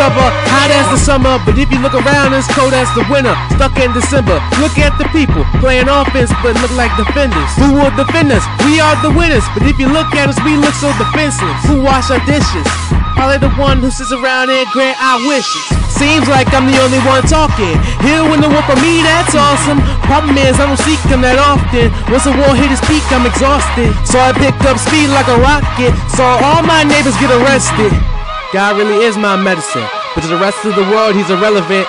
cover, hot as the summer. But if you look around, it's cold as the winter. Stuck in December. Look at the people playing offense, but look like defenders. Who will defend us? We are the winners. But if you look at us, we look so defenseless. Who wash our dishes? Probably the one who sits around and grant our wishes. Seems like I'm the only one talking. He'll win the war for me, that's awesome. Problem is, I don't seek him that often. Once the war hit his peak, I'm exhausted. So I picked up speed like a rocket. Saw all my neighbors get arrested. God really is my medicine, but to the rest of the world, he's irrelevant.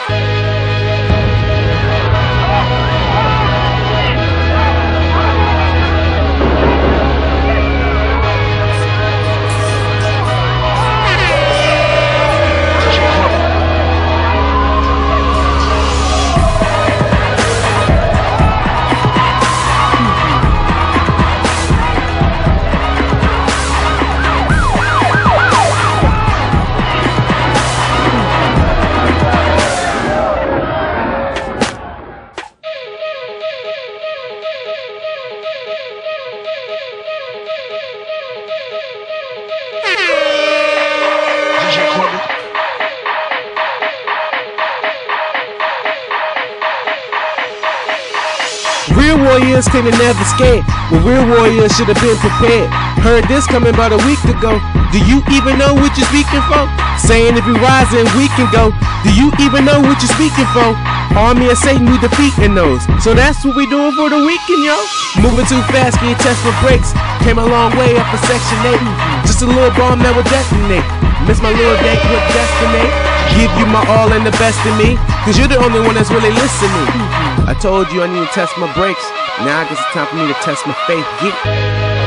Real warriors never scared. Well, real warriors should have been prepared. Heard this coming about a week ago. Do you even know what you're speaking for? Saying if you rise then we can go. Do you even know what you're speaking for? Army of Satan, we defeating those. So that's what we doing for the weekend, yo. Moving too fast, you test for brakes? Came a long way up a section 8. Just a little bomb that will detonate. Miss my little date with destiny. Give you my all and the best in me. Cause you're the only one that's really listening. I told you I need to test my brakes. Now I guess it's time for me to test my faith. Get it.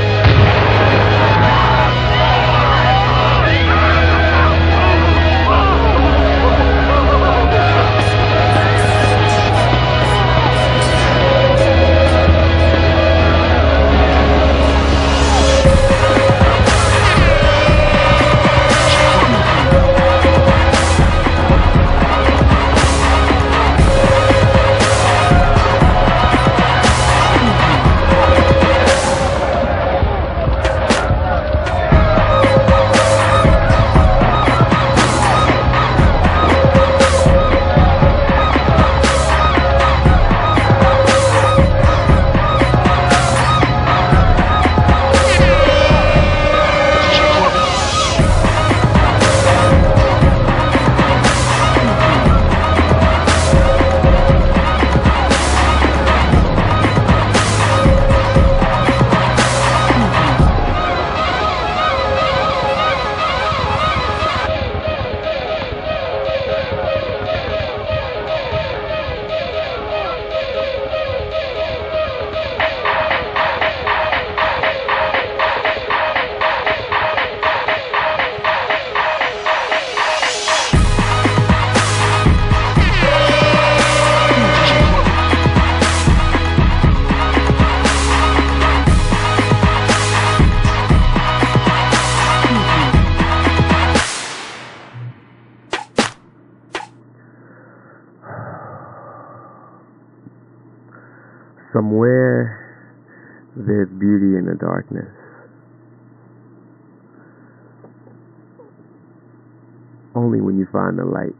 Somewhere there's beauty in the darkness. Only when you find the light.